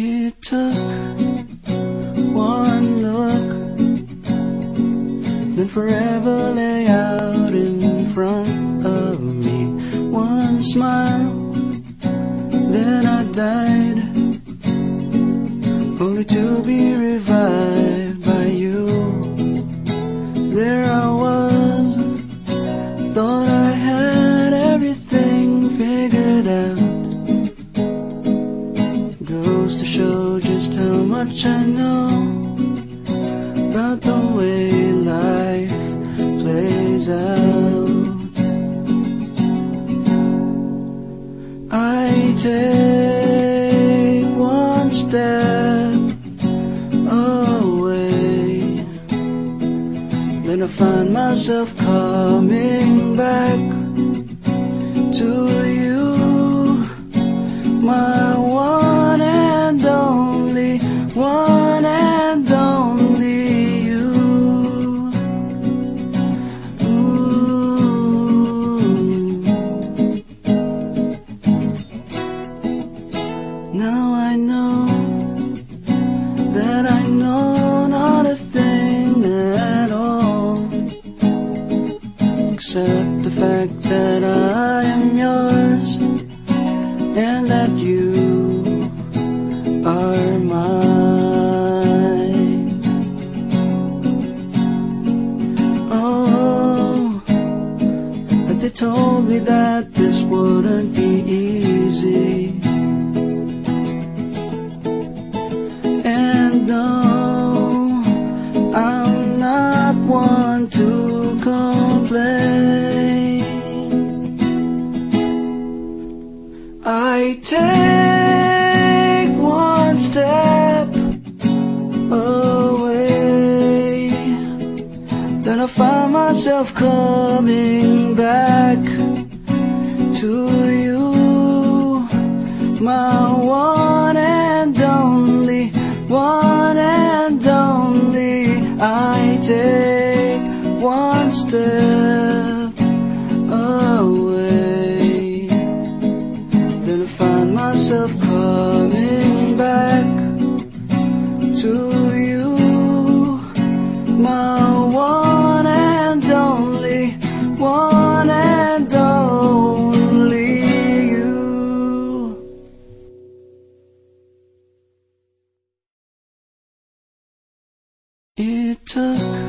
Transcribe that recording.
It took one look, then forever lay out in front of me. One smile, then I died, only to be revived much I know about the way life plays out. I take one step away, then I find myself coming except the fact that I am yours and that you are mine. Oh, but they told me that this wouldn't be easy. And no, I'm not one to Take one step away, then I find myself coming back to you, my coming back to you, my one and only, one and only you. It took